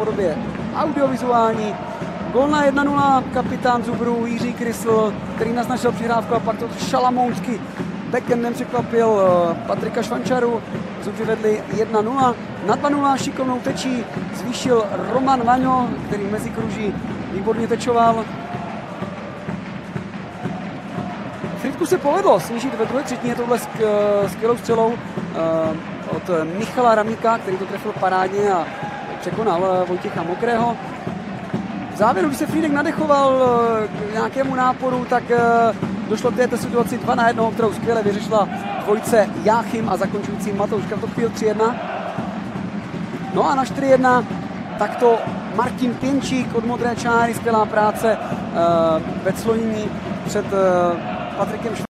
podobě audiovizuální. Gol na 1-0, kapitán Zubru Jiří Krysl, který naznačil přihrávku a pak to šalamounsky backendem překvapil eh, Patrika Švančaru. Zubři vedli 1-0. Na 2-0 šikovnou tečí zvýšil Roman Vaňo, který mezi kruží výborně tečoval. Fritku se povedlo snížit ve druhé třetině touhle skvělou střelou eh, od Michala Ramíka, který to trefil parádně a překonal eh, Vojtěcha Mokrého. V závěru, když se Frídek nadechoval eh, k nějakému náporu, tak došlo k této situaci 2 na 1, kterou skvěle vyřešila dvojice Jáchym a zakončující Matouš Kratochvíl 3-1. No a na 4-1 tak to Martin Pěnčík od Modré čáry, skvělá práce ve před Patrikem